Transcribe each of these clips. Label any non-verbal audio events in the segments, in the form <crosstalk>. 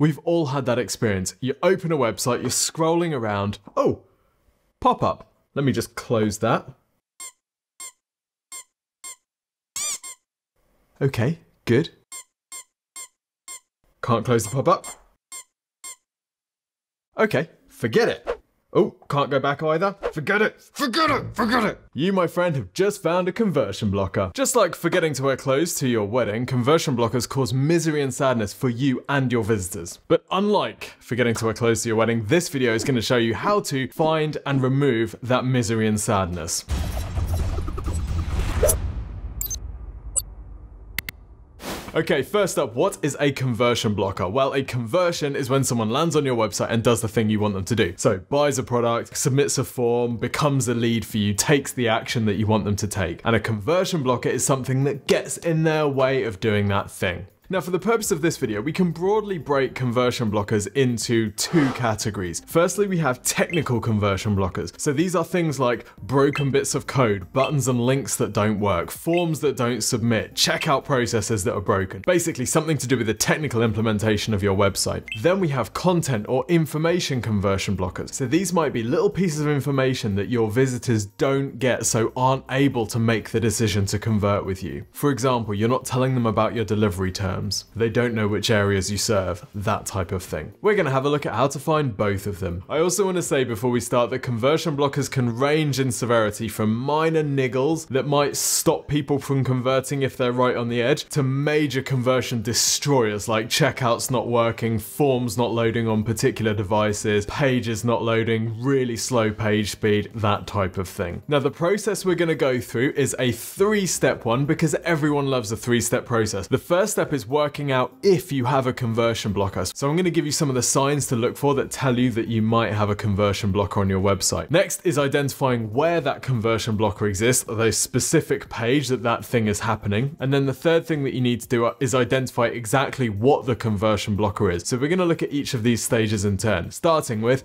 We've all had that experience. You open a website, you're scrolling around. Oh, pop up. Let me just close that. Okay, good. Can't close the pop up. Okay, forget it. Oh, can't go back either? Forget it! Forget it! Forget it! You, my friend, have just found a conversion blocker. Just like forgetting to wear clothes to your wedding, conversion blockers cause misery and sadness for you and your visitors. But unlike forgetting to wear clothes to your wedding, this video is going to show you how to find and remove that misery and sadness. Okay, first up, what is a conversion blocker? Well, a conversion is when someone lands on your website and does the thing you want them to do. So, buys a product, submits a form, becomes a lead for you, takes the action that you want them to take. And a conversion blocker is something that gets in their way of doing that thing. Now for the purpose of this video, we can broadly break conversion blockers into two categories. Firstly, we have technical conversion blockers. So these are things like broken bits of code, buttons and links that don't work, forms that don't submit, checkout processes that are broken. Basically something to do with the technical implementation of your website. Then we have content or information conversion blockers. So these might be little pieces of information that your visitors don't get so aren't able to make the decision to convert with you. For example, you're not telling them about your delivery terms terms. They don't know which areas you serve, that type of thing. We're going to have a look at how to find both of them. I also want to say before we start that conversion blockers can range in severity from minor niggles that might stop people from converting if they're right on the edge to major conversion destroyers like checkouts not working, forms not loading on particular devices, pages not loading, really slow page speed, that type of thing. Now the process we're going to go through is a three-step one because everyone loves a three-step process. The first step is working out if you have a conversion blocker. So I'm going to give you some of the signs to look for that tell you that you might have a conversion blocker on your website. Next is identifying where that conversion blocker exists, the specific page that that thing is happening. And then the third thing that you need to do is identify exactly what the conversion blocker is. So we're going to look at each of these stages in turn, starting with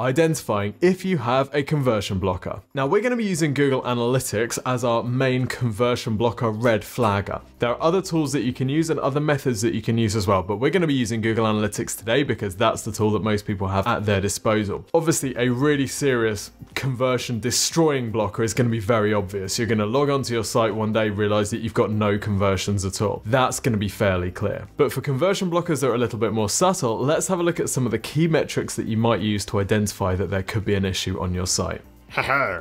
identifying if you have a conversion blocker. Now we're going to be using Google Analytics as our main conversion blocker red flagger. There are other tools that you can use and other methods that you can use as well, but we're going to be using Google Analytics today because that's the tool that most people have at their disposal. Obviously a really serious conversion destroying blocker is going to be very obvious. You're going to log onto your site one day, realize that you've got no conversions at all. That's going to be fairly clear. But for conversion blockers that are a little bit more subtle, let's have a look at some of the key metrics that you might use to identify identify that there could be an issue on your site.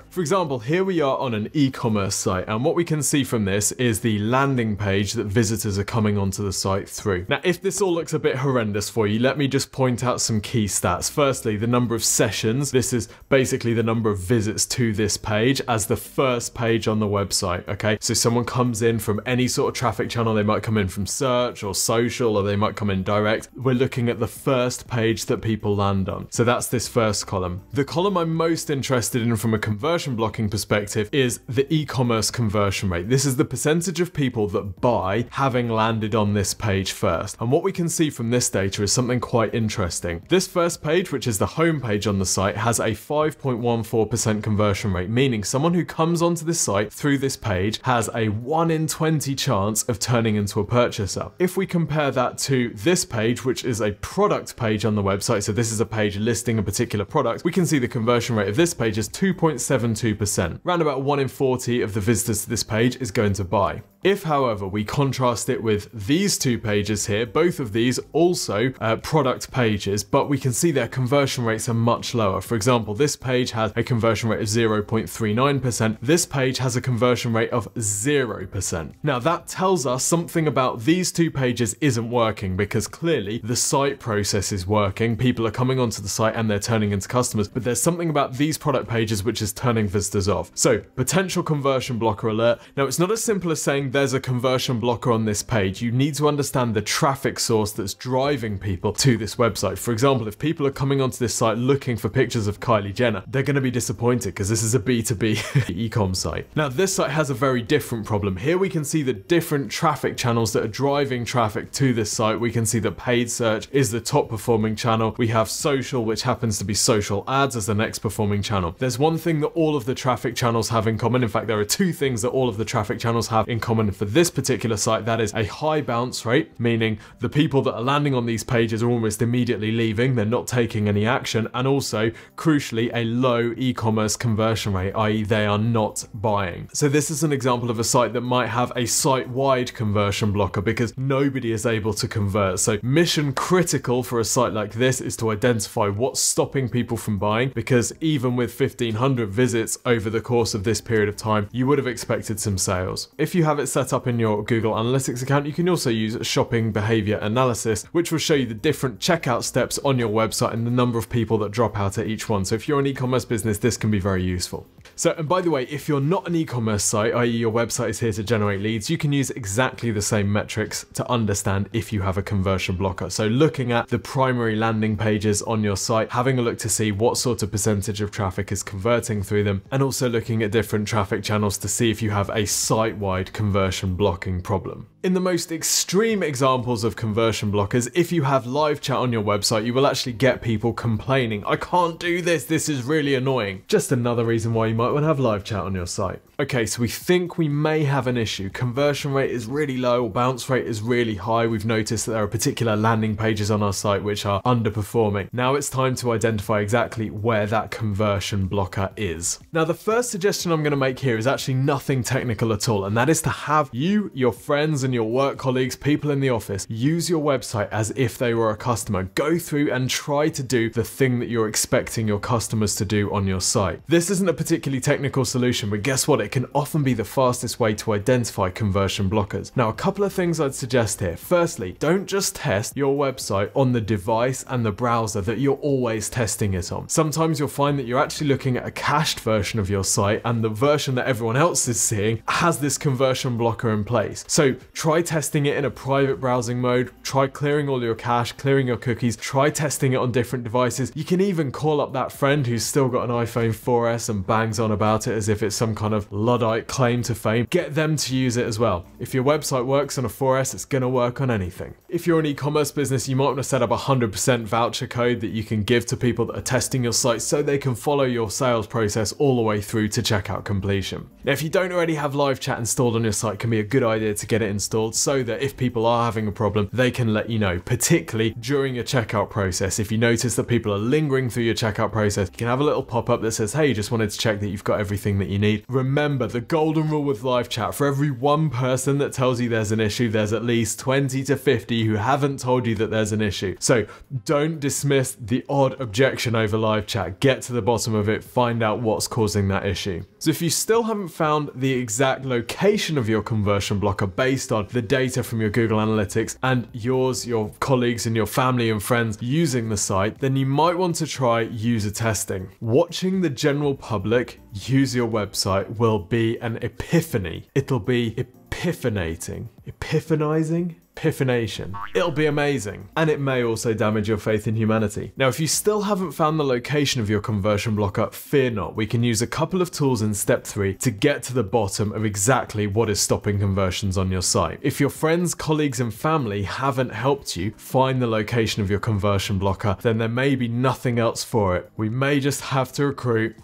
For example, here we are on an e-commerce site and what we can see from this is the landing page that visitors are coming onto the site through. Now, if this all looks a bit horrendous for you, let me just point out some key stats. Firstly, the number of sessions. This is basically the number of visits to this page as the first page on the website, okay? So someone comes in from any sort of traffic channel, they might come in from search or social, or they might come in direct. We're looking at the first page that people land on. So that's this first column. The column I'm most interested in from a conversion blocking perspective is the e-commerce conversion rate. This is the percentage of people that buy having landed on this page first. And what we can see from this data is something quite interesting. This first page, which is the home page on the site, has a 5.14% conversion rate, meaning someone who comes onto this site through this page has a 1 in 20 chance of turning into a purchaser. If we compare that to this page, which is a product page on the website, so this is a page listing a particular product, we can see the conversion rate of this page is 2 2.72%. Round about 1 in 40 of the visitors to this page is going to buy. If, however, we contrast it with these two pages here, both of these also uh, product pages, but we can see their conversion rates are much lower. For example, this page has a conversion rate of 0.39%. This page has a conversion rate of 0%. Now that tells us something about these two pages isn't working because clearly the site process is working. People are coming onto the site and they're turning into customers, but there's something about these product pages which is turning visitors off. So potential conversion blocker alert. Now it's not as simple as saying there's a conversion blocker on this page, you need to understand the traffic source that's driving people to this website. For example, if people are coming onto this site looking for pictures of Kylie Jenner, they're going to be disappointed because this is a B2B <laughs> e-com site. Now, this site has a very different problem. Here we can see the different traffic channels that are driving traffic to this site. We can see that paid search is the top performing channel. We have social, which happens to be social ads as the next performing channel. There's one thing that all of the traffic channels have in common. In fact, there are two things that all of the traffic channels have in common common for this particular site, that is a high bounce rate, meaning the people that are landing on these pages are almost immediately leaving, they're not taking any action, and also, crucially, a low e-commerce conversion rate, i.e. they are not buying. So this is an example of a site that might have a site-wide conversion blocker because nobody is able to convert. So mission critical for a site like this is to identify what's stopping people from buying because even with 1500 visits over the course of this period of time, you would have expected some sales. If you have it set up in your Google Analytics account, you can also use shopping behavior analysis, which will show you the different checkout steps on your website and the number of people that drop out at each one. So if you're an e-commerce business, this can be very useful. So, and by the way, if you're not an e-commerce site, i.e. your website is here to generate leads, you can use exactly the same metrics to understand if you have a conversion blocker. So looking at the primary landing pages on your site, having a look to see what sort of percentage of traffic is converting through them, and also looking at different traffic channels to see if you have a site-wide conversion blocking problem. In the most extreme examples of conversion blockers, if you have live chat on your website, you will actually get people complaining, I can't do this, this is really annoying. Just another reason why you might want to have live chat on your site. Okay, so we think we may have an issue. Conversion rate is really low, bounce rate is really high. We've noticed that there are particular landing pages on our site which are underperforming. Now it's time to identify exactly where that conversion blocker is. Now the first suggestion I'm going to make here is actually nothing technical at all, and that is to have you, your friends, and your work colleagues, people in the office, use your website as if they were a customer. Go through and try to do the thing that you're expecting your customers to do on your site. This isn't a particularly technical solution, but guess what? It can often be the fastest way to identify conversion blockers. Now, a couple of things I'd suggest here. Firstly, don't just test your website on the device and the browser that you're always testing it on. Sometimes you'll find that you're actually looking at a cached version of your site and the version that everyone else is seeing has this conversion blocker in place. So try testing it in a private browsing mode, try clearing all your cache, clearing your cookies, try testing it on different devices. You can even call up that friend who's still got an iPhone 4S and bangs on about it as if it's some kind of Luddite claim to fame. Get them to use it as well. If your website works on a 4S, it's gonna work on anything. If you're an e-commerce business, you might want to set up a 100% voucher code that you can give to people that are testing your site so they can follow your sales process all the way through to checkout completion. Now, if you don't already have live chat installed on your site, can be a good idea to get it installed so that if people are having a problem, they can let you know, particularly during your checkout process. If you notice that people are lingering through your checkout process, you can have a little pop up that says, hey, just wanted to check that you've got everything that you need. Remember the golden rule with live chat for every one person that tells you there's an issue, there's at least 20 to 50 who haven't told you that there's an issue. So don't dismiss the odd objection over live chat. Get to the bottom of it, find out what's causing that issue. So if you still haven't found the exact location of your conversion blocker based on the data from your Google Analytics and yours, your colleagues, and your family and friends using the site, then you might want to try user testing. Watching the general public use your website will be an epiphany. It'll be epiphanating. Epiphanizing? Epiphanation. It'll be amazing. And it may also damage your faith in humanity. Now, if you still haven't found the location of your conversion blocker, fear not. We can use a couple of tools in step three to get to the bottom of exactly what is stopping conversions on your site. If your friends, colleagues, and family haven't helped you find the location of your conversion blocker, then there may be nothing else for it. We may just have to recruit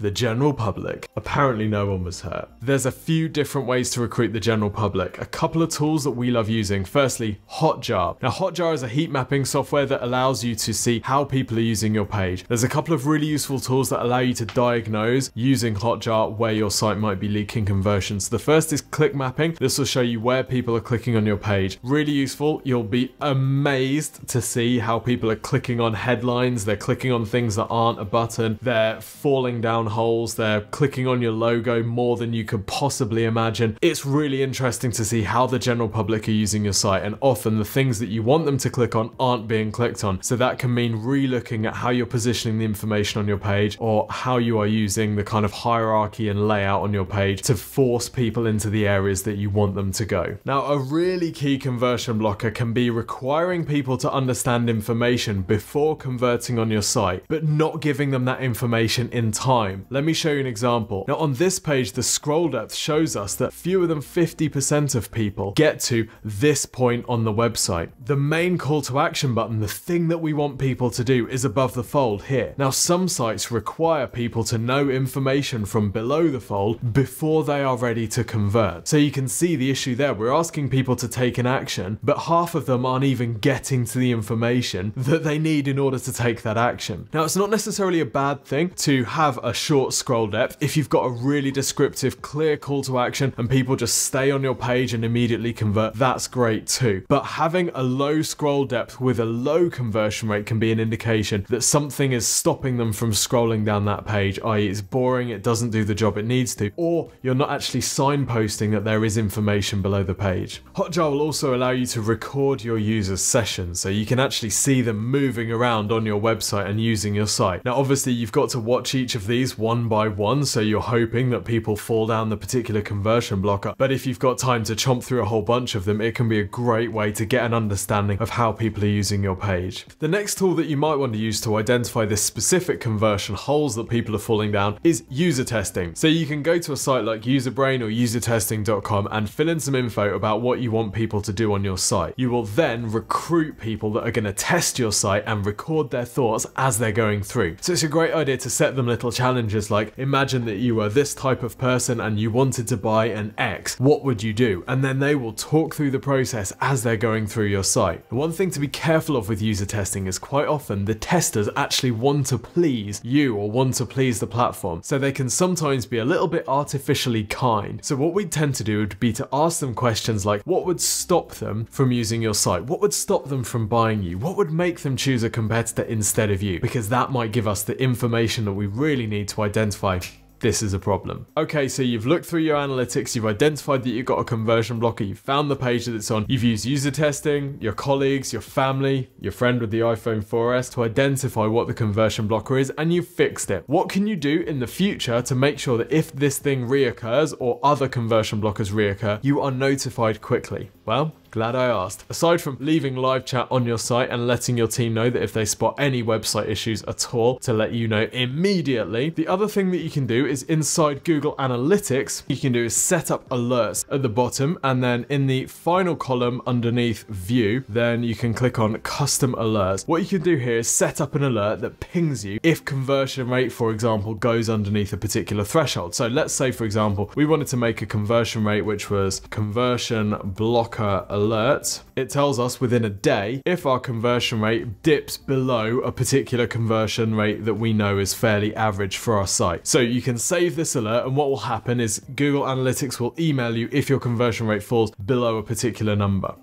the general public. Apparently no one was hurt. There's a few different ways to recruit the general public. A couple of tools that we love using. Firstly, Hotjar. Now Hotjar is a heat mapping software that allows you to see how people are using your page. There's a couple of really useful tools that allow you to diagnose using Hotjar where your site might be leaking conversions. The first is click mapping. This will show you where people are clicking on your page. Really useful. You'll be amazed to see how people are clicking on headlines. They're clicking on things that aren't a button. They're falling down holes. They're clicking on your logo more than you could possibly imagine. It's really interesting to see how the general public are using your site and often the things that you want them to click on aren't being clicked on. So that can mean re-looking at how you're positioning the information on your page or how you are using the kind of hierarchy and layout on your page to force people into the areas that you want them to go. Now, a really key conversion blocker can be requiring people to understand information before converting on your site, but not giving them that information in time. Let me show you an example. Now on this page, the scroll depth shows us that fewer than 50% of people get to this point on the website. The main call to action button, the thing that we want people to do is above the fold here. Now some sites require people to know information from below the fold before they are ready to convert. So you can see the issue there. We're asking people to take an action, but half of them aren't even getting to the information that they need in order to take that action. Now it's not necessarily a bad thing to have a short scroll depth if you've got a really descriptive, clear call to action and people just stay on your page and immediately convert, that's great too. But having a low scroll depth with a low conversion rate can be an indication that something is stopping them from scrolling down that page, i.e. it's boring, it doesn't do the job it needs to, or you're not actually signposting that there is information below the page. Hotjar will also allow you to record your users' sessions, so you can actually see them moving around on your website and using your site. Now obviously you've got to watch each of these one by one, so you're hoping that people fall down the particular conversion blocker, but if you've got time to chomp through a whole bunch of them, it can be a great way to get an understanding of how people are using your page. The next tool that you might want to use to identify the specific conversion holes that people are falling down is user testing. So you can go to a site like Userbrain or usertesting.com and fill in some info about what you want people to do on your site. You will then recruit people that are going to test your site and record their thoughts as they're going through. So it's a great idea to set them little challenges like imagine that you were this type of person and you wanted to buy an X, what would you do? And then they will talk through the process as they're going through your site. one thing to be careful of with user testing is quite often the testers actually want to please you or want to please the platform. So they can sometimes be a little bit artificially kind. So what we tend to do would be to ask them questions like what would stop them from using your site? What would stop them from buying you? What would make them choose a competitor instead of you? Because that might give us the information that we really need to identify this is a problem. Okay, so you've looked through your analytics, you've identified that you've got a conversion blocker, you've found the page that it's on, you've used user testing, your colleagues, your family, your friend with the iPhone 4S to identify what the conversion blocker is, and you've fixed it. What can you do in the future to make sure that if this thing reoccurs or other conversion blockers reoccur, you are notified quickly? Well, Glad I asked. Aside from leaving live chat on your site and letting your team know that if they spot any website issues at all to let you know immediately, the other thing that you can do is inside Google Analytics, you can do is set up alerts at the bottom and then in the final column underneath view, then you can click on custom alerts. What you can do here is set up an alert that pings you if conversion rate, for example, goes underneath a particular threshold. So let's say, for example, we wanted to make a conversion rate which was conversion blocker alert, it tells us within a day if our conversion rate dips below a particular conversion rate that we know is fairly average for our site. So you can save this alert and what will happen is Google Analytics will email you if your conversion rate falls below a particular number.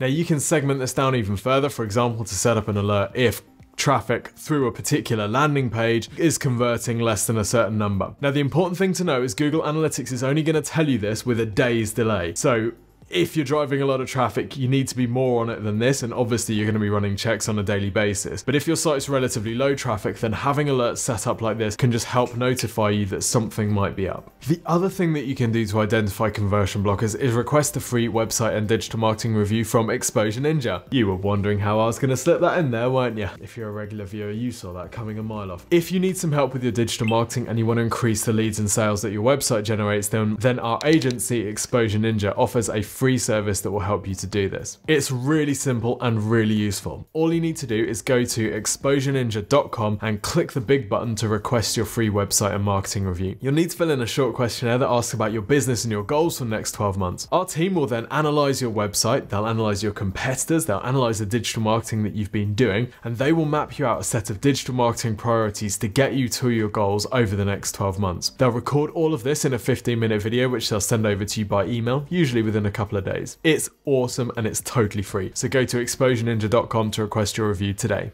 Now you can segment this down even further, for example, to set up an alert if traffic through a particular landing page is converting less than a certain number. Now the important thing to know is Google Analytics is only going to tell you this with a day's delay. So if you're driving a lot of traffic, you need to be more on it than this, and obviously you're going to be running checks on a daily basis. But if your site's relatively low traffic, then having alerts set up like this can just help notify you that something might be up. The other thing that you can do to identify conversion blockers is request a free website and digital marketing review from Exposure Ninja. You were wondering how I was going to slip that in there, weren't you? If you're a regular viewer, you saw that coming a mile off. If you need some help with your digital marketing and you want to increase the leads and sales that your website generates, then, then our agency Exposure Ninja offers a free service that will help you to do this. It's really simple and really useful. All you need to do is go to exposureninja.com and click the big button to request your free website and marketing review. You'll need to fill in a short questionnaire that asks about your business and your goals for the next 12 months. Our team will then analyze your website, they'll analyze your competitors, they'll analyze the digital marketing that you've been doing, and they will map you out a set of digital marketing priorities to get you to your goals over the next 12 months. They'll record all of this in a 15 minute video, which they'll send over to you by email, usually within a couple couple of days. It's awesome and it's totally free. So go to exposureninja.com to request your review today.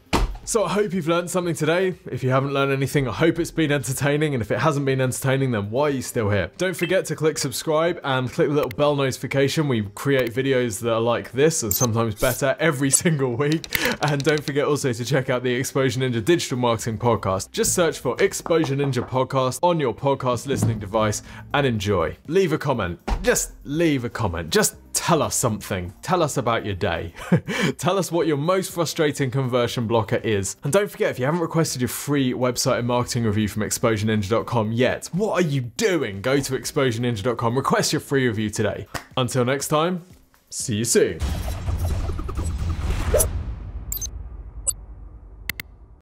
So I hope you've learned something today. If you haven't learned anything, I hope it's been entertaining. And if it hasn't been entertaining, then why are you still here? Don't forget to click subscribe and click the little bell notification. We create videos that are like this and sometimes better every <laughs> single week. And don't forget also to check out the Exposure Ninja Digital Marketing Podcast. Just search for Exposure Ninja Podcast on your podcast listening device and enjoy. Leave a comment. Just leave a comment. Just tell us something. Tell us about your day. <laughs> tell us what your most frustrating conversion blocker is. And don't forget, if you haven't requested your free website and marketing review from exposureninja.com yet, what are you doing? Go to exposureninja.com, request your free review today. Until next time, see you soon.